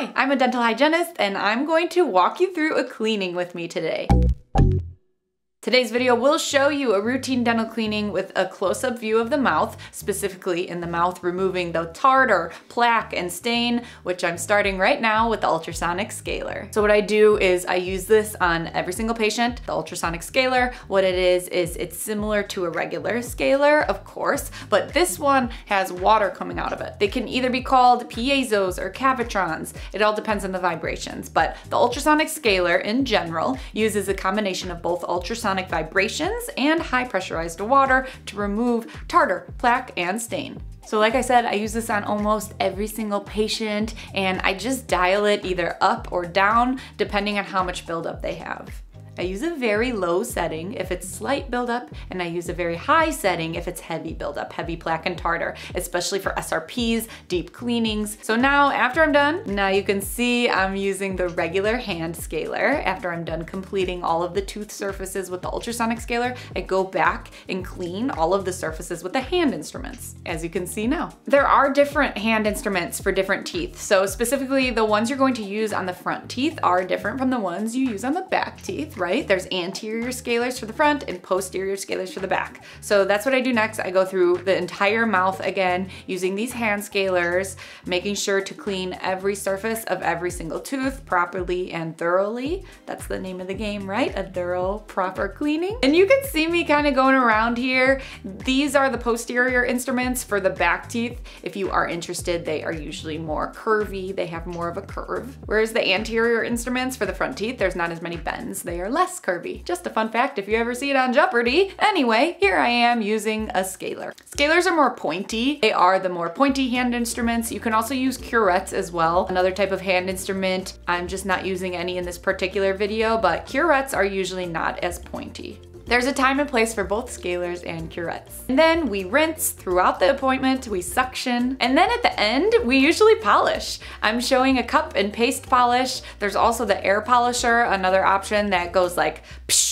Hi, I'm a dental hygienist and I'm going to walk you through a cleaning with me today. Today's video will show you a routine dental cleaning with a close-up view of the mouth, specifically in the mouth removing the tartar, plaque, and stain, which I'm starting right now with the ultrasonic scaler. So what I do is I use this on every single patient, the ultrasonic scaler. What it is, is it's similar to a regular scaler, of course, but this one has water coming out of it. They can either be called piezos or cavitrons. It all depends on the vibrations, but the ultrasonic scaler in general uses a combination of both ultrasonic vibrations and high pressurized water to remove tartar, plaque, and stain. So like I said, I use this on almost every single patient and I just dial it either up or down depending on how much buildup they have. I use a very low setting if it's slight buildup, and I use a very high setting if it's heavy buildup, heavy plaque and tartar, especially for SRPs, deep cleanings. So now after I'm done, now you can see I'm using the regular hand scaler. After I'm done completing all of the tooth surfaces with the ultrasonic scaler, I go back and clean all of the surfaces with the hand instruments, as you can see now. There are different hand instruments for different teeth. So specifically the ones you're going to use on the front teeth are different from the ones you use on the back teeth, right? Right? There's anterior scalers for the front and posterior scalers for the back. So that's what I do next. I go through the entire mouth again using these hand scalers, making sure to clean every surface of every single tooth properly and thoroughly. That's the name of the game, right? A thorough, proper cleaning. And you can see me kind of going around here. These are the posterior instruments for the back teeth. If you are interested, they are usually more curvy. They have more of a curve. Whereas the anterior instruments for the front teeth, there's not as many bends. They are less curvy. Just a fun fact if you ever see it on Jeopardy! Anyway, here I am using a scaler. Scalers are more pointy. They are the more pointy hand instruments. You can also use curettes as well, another type of hand instrument. I'm just not using any in this particular video, but curettes are usually not as pointy. There's a time and place for both scalers and curettes. And then we rinse throughout the appointment, we suction, and then at the end, we usually polish. I'm showing a cup and paste polish. There's also the air polisher, another option that goes like psh,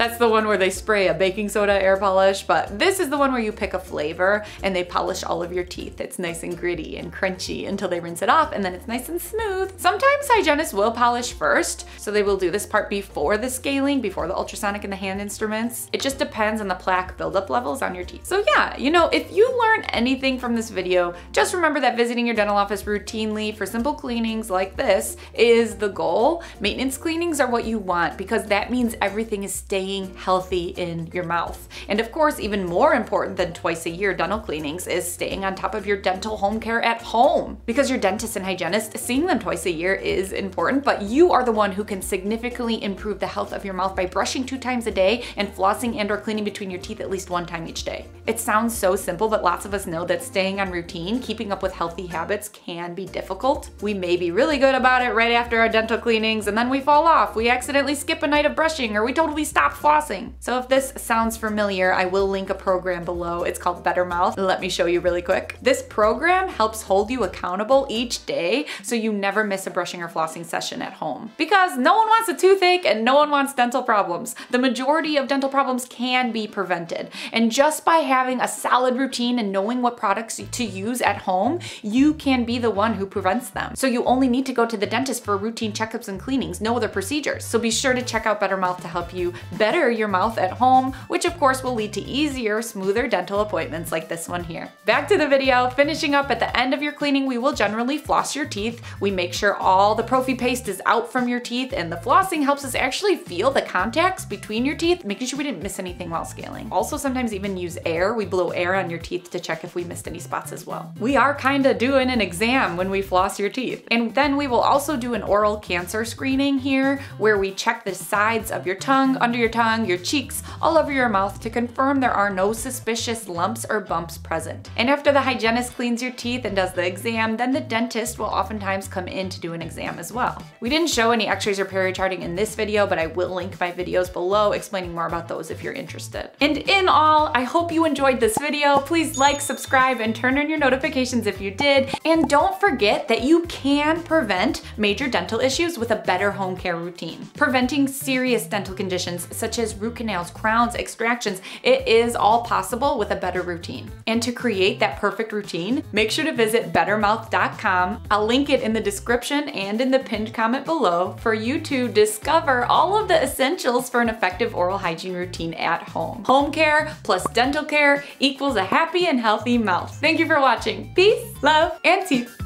that's the one where they spray a baking soda air polish, but this is the one where you pick a flavor and they polish all of your teeth. It's nice and gritty and crunchy until they rinse it off and then it's nice and smooth. Sometimes hygienists will polish first, so they will do this part before the scaling, before the ultrasonic and the hand instruments. It just depends on the plaque buildup levels on your teeth. So yeah, you know, if you learn anything from this video, just remember that visiting your dental office routinely for simple cleanings like this is the goal. Maintenance cleanings are what you want because that means everything is staying healthy in your mouth. And of course, even more important than twice a year dental cleanings is staying on top of your dental home care at home. Because your dentist and hygienist, seeing them twice a year is important, but you are the one who can significantly improve the health of your mouth by brushing two times a day and flossing and or cleaning between your teeth at least one time each day. It sounds so simple, but lots of us know that staying on routine, keeping up with healthy habits can be difficult. We may be really good about it right after our dental cleanings and then we fall off. We accidentally skip a night of brushing or we totally stop flossing. So if this sounds familiar, I will link a program below. It's called Better Mouth. Let me show you really quick. This program helps hold you accountable each day so you never miss a brushing or flossing session at home. Because no one wants a toothache and no one wants dental problems. The majority of dental problems can be prevented. And just by having a solid routine and knowing what products to use at home, you can be the one who prevents them. So you only need to go to the dentist for routine checkups and cleanings, no other procedures. So be sure to check out Better Mouth to help you better better your mouth at home, which of course will lead to easier, smoother dental appointments like this one here. Back to the video, finishing up at the end of your cleaning, we will generally floss your teeth. We make sure all the prophy paste is out from your teeth and the flossing helps us actually feel the contacts between your teeth, making sure we didn't miss anything while scaling. Also sometimes even use air. We blow air on your teeth to check if we missed any spots as well. We are kinda doing an exam when we floss your teeth. And then we will also do an oral cancer screening here where we check the sides of your tongue, under your tongue, your cheeks, all over your mouth to confirm there are no suspicious lumps or bumps present. And after the hygienist cleans your teeth and does the exam, then the dentist will oftentimes come in to do an exam as well. We didn't show any x-rays or perio charting in this video, but I will link my videos below explaining more about those if you're interested. And in all, I hope you enjoyed this video. Please like, subscribe, and turn on your notifications if you did. And don't forget that you can prevent major dental issues with a better home care routine. Preventing serious dental conditions such as root canals, crowns, extractions. It is all possible with a better routine. And to create that perfect routine, make sure to visit bettermouth.com. I'll link it in the description and in the pinned comment below for you to discover all of the essentials for an effective oral hygiene routine at home. Home care plus dental care equals a happy and healthy mouth. Thank you for watching. Peace, love, and teeth.